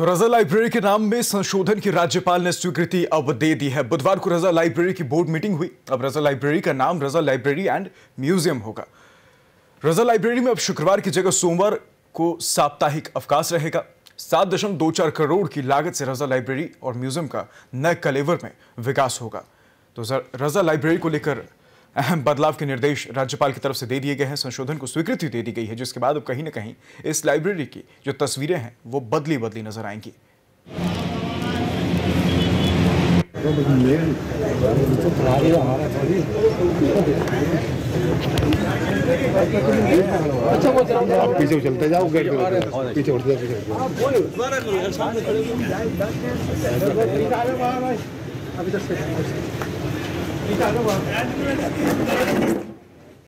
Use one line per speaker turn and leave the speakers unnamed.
तो रजा लाइब्रेरी के नाम में संशोधन की राज्यपाल ने स्वीकृति अब दे दी है। बुधवार को रजा लाइब्रेरी की बोर्ड मीटिंग हुई। अब रजा लाइब्रेरी का नाम रजा लाइब्रेरी एंड म्यूज़ियम होगा। रजा लाइब्रेरी में अब शुक्रवार की जगह सोमवार को साप्ताहिक अवकाश रहेगा। सात दशमलव दो चार करोड़ की लागत से रजा लाइब्रेरी और म्यूज़ियम का नए कलेवर में विकास होगा। तो रजा लाइब्रेरी को लेकर अहम बदलाव के निर्देश राज्यपाल की तरफ़ से दे दिए गए हैं। संशोधन को स्वीकृति दे दी गई है, जिसके बाद अब कहीं ना कहीं इस लाइब्रेरी की जो तस्वीरें हैं, वो बदली बदली नज़र आएँगी।
पीछे चलते जाओ गेट पीछे उठते
अभी तक 你咋这么？